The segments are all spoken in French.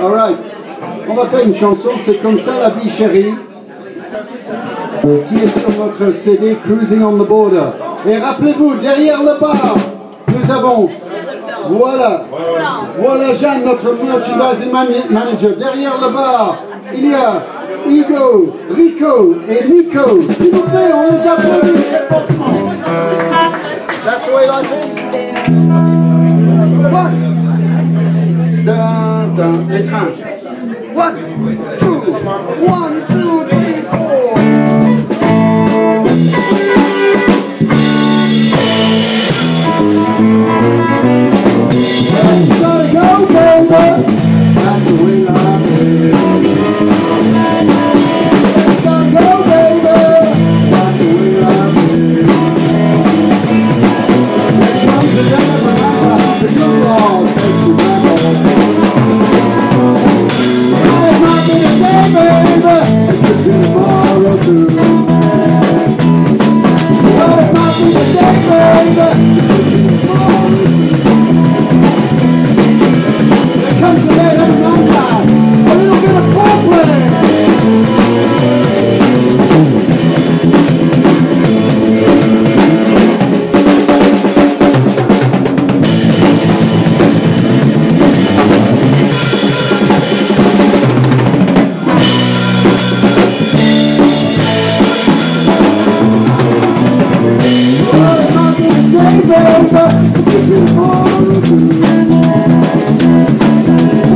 Alright. On va faire une chanson, c'est comme ça la vie chérie. Qui est sur votre CD Cruising on the Border. Et rappelez-vous, derrière le bar, nous avons. Voilà. Voilà Jeanne, notre merchandising man- manager. Derrière le bar, il y a Hugo, Rico et Nico. S'il vous plaît, on les applaudit très fortement. That's the way life is. Dun, dun, les trains. One, two, one, two,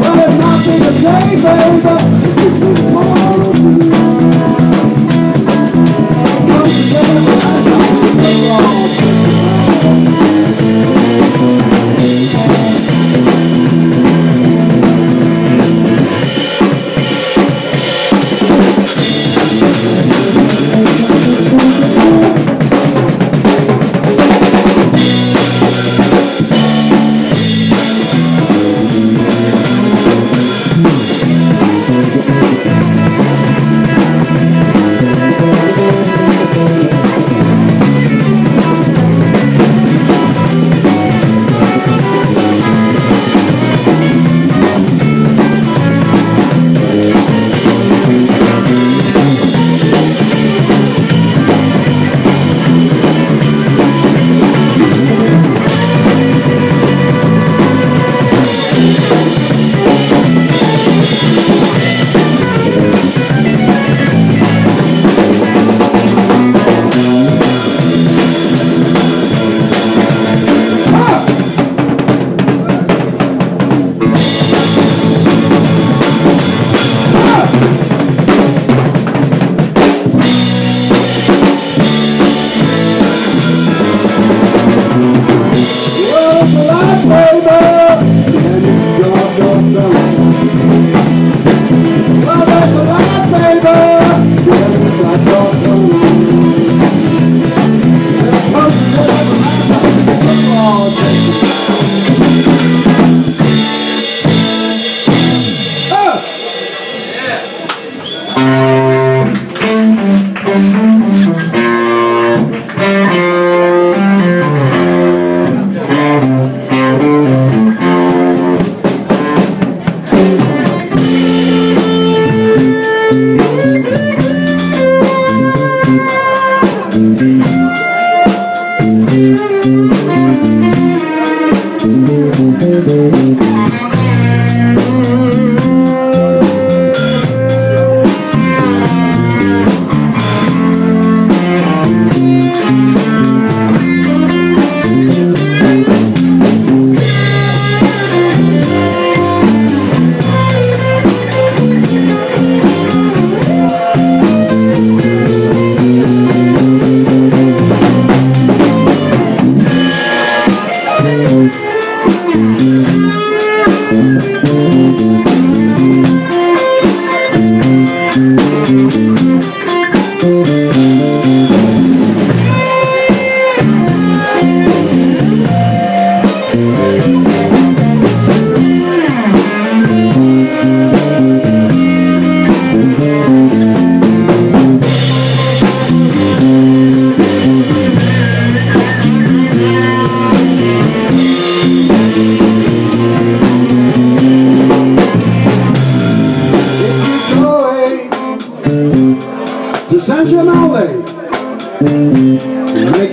Well, it's not been a day, baby.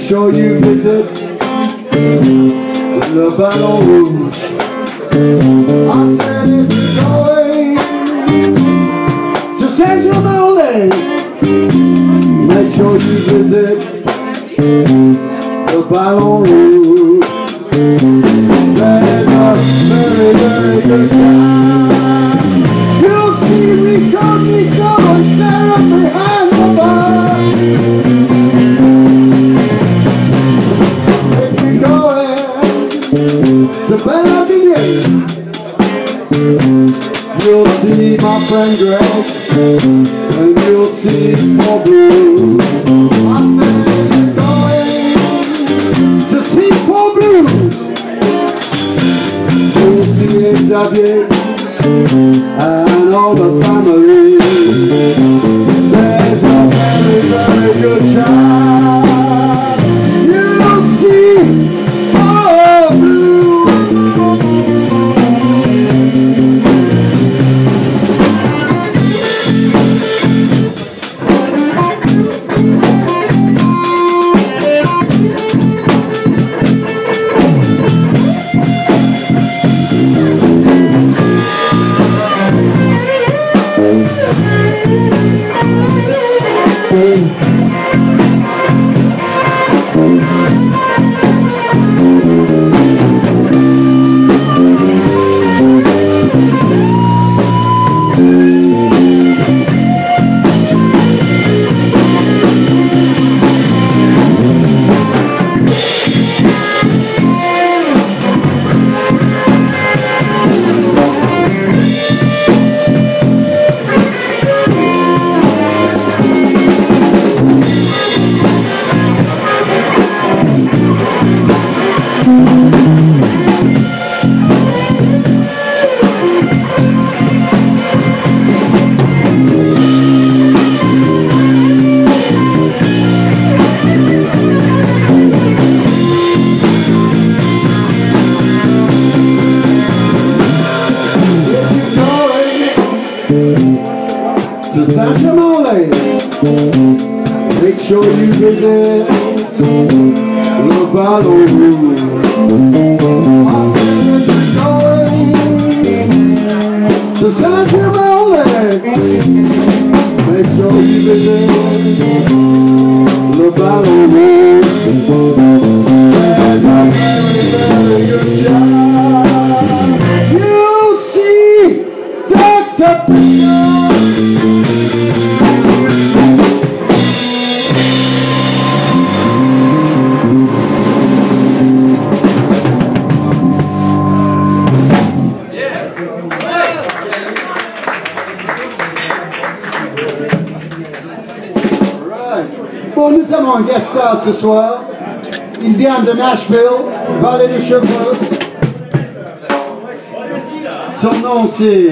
Sure you visit the Ballon Rouge. I said if you're going to San Germain, make sure you visit the Ballon Rouge. There's a very, very good time. You'll see Rico, Nico, friend Greg, and you'll see Paul Blue. Going to see. You'll see Xavier and all the family. There's a very, very good chance. c'est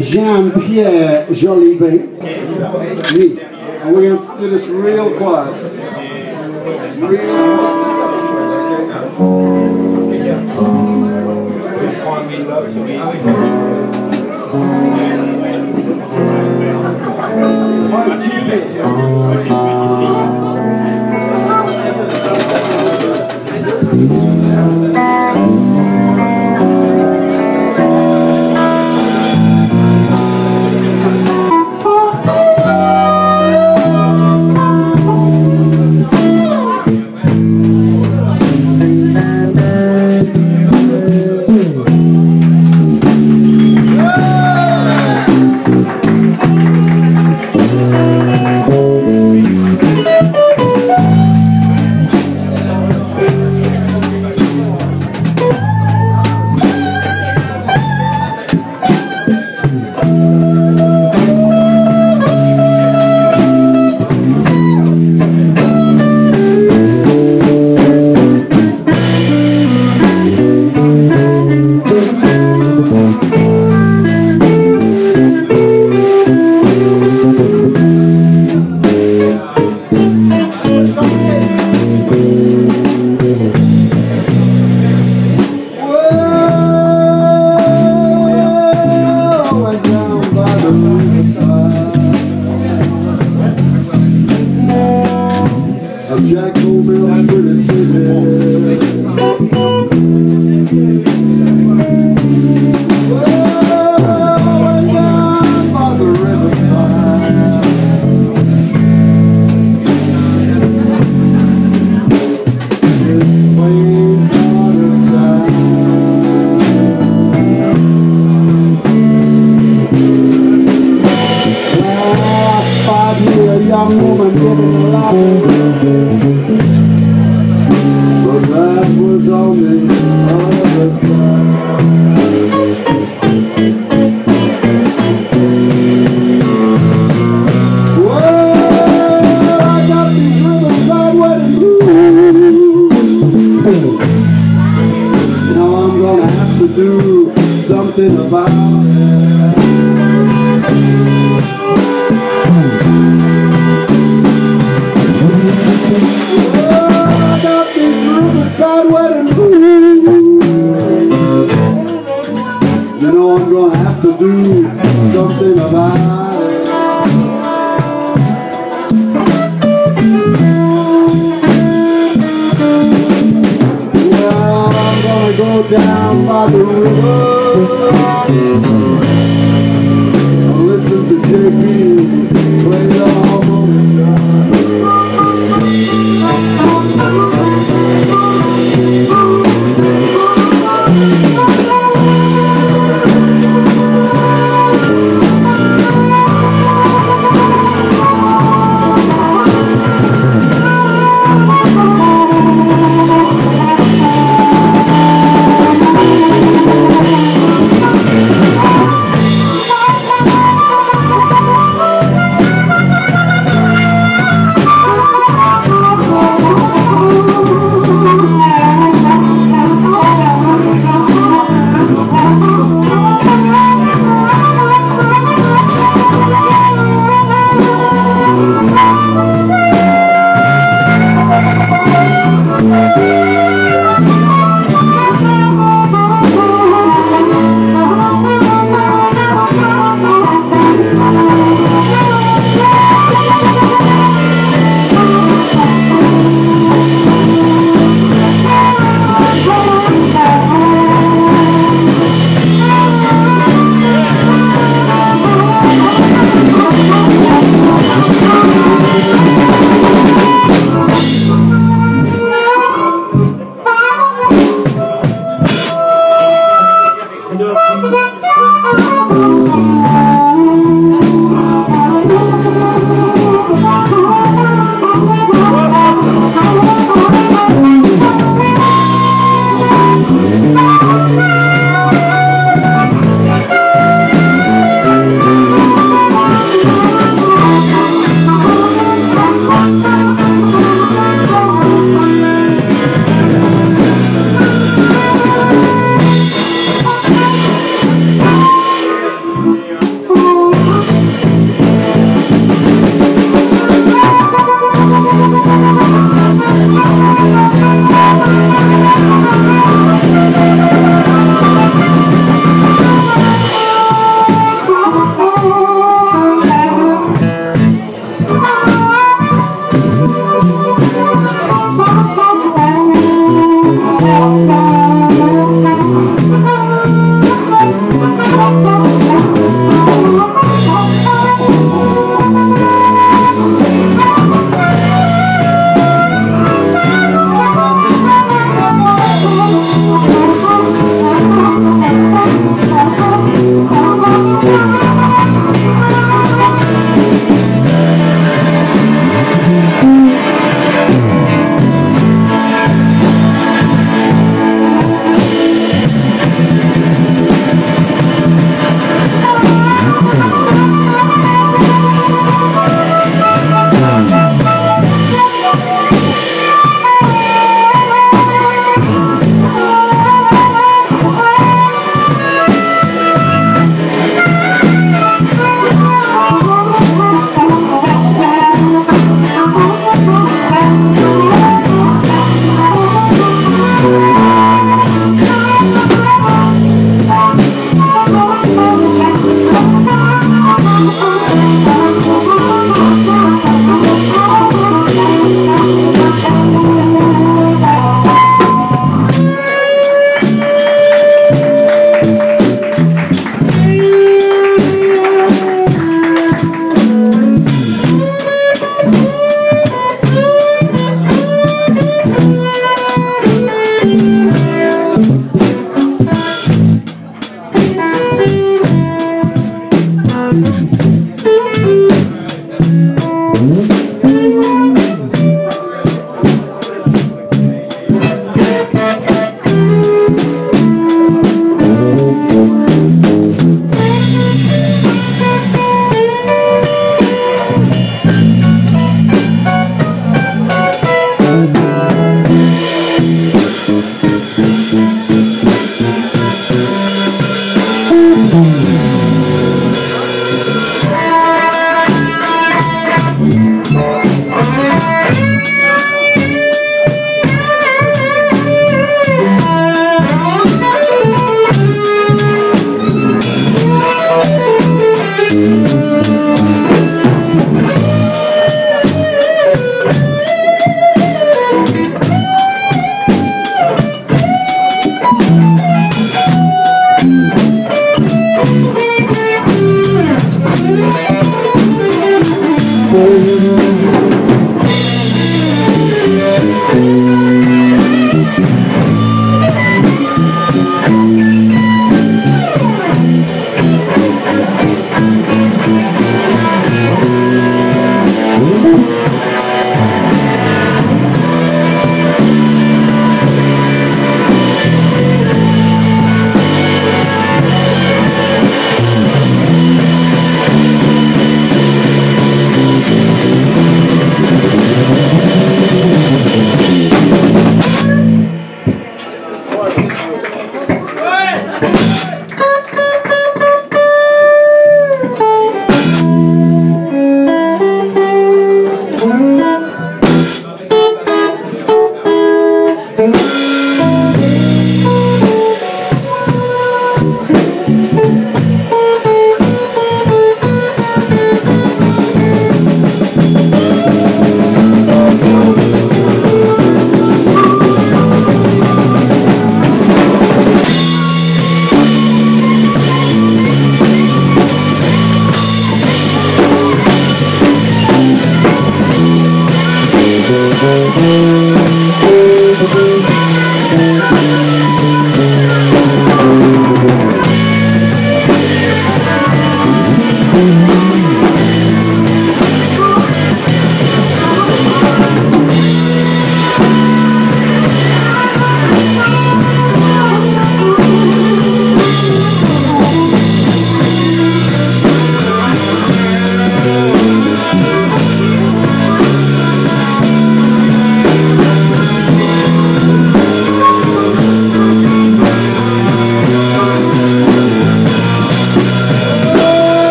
Jean-Pierre Jolibet. Me. And we're going to do this real quiet. Real quiet. One, two,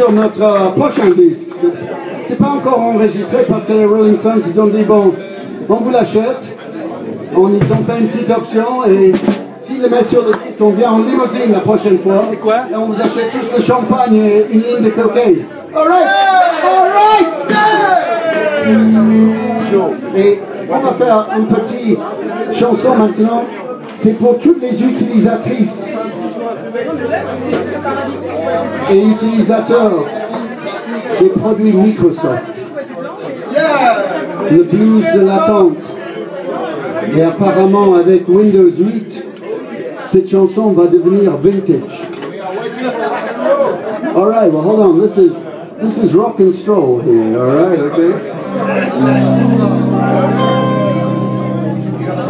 sur notre euh, prochain disque. C'est- pas encore enregistré parce que les Rolling Stones, ils ont dit bon, on vous l'achète. On, ont fait une petite option et s'ils le mettent sur le disque, on vient en limousine la prochaine fois. C'est quoi? Et on vous achète tous le champagne et une ligne de cocaïne. Alright! Alright! Et on va faire une petite chanson maintenant. C'est pour toutes les utilisatrices et utilisateurs des produits Microsoft. Le blues de l'attente. Et apparemment, avec Windows 8, cette chanson va devenir vintage. All right, well, hold on. This is this is rock and stroll here. All right, okay.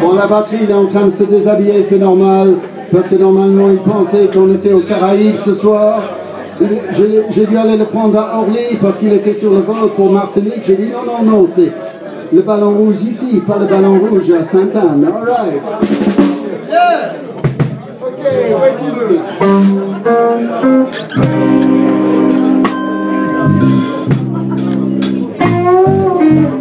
Bon, la batterie est en train de se déshabiller, c'est normal, parce que normalement il pensait qu'on était aux Caraïbes ce soir. J'ai dû aller le prendre à Orly parce qu'il était sur le vol pour Martinique. J'ai dit non, non, non, c'est le ballon rouge ici, pas le ballon rouge à Sainte-Anne. All right. Okay, way too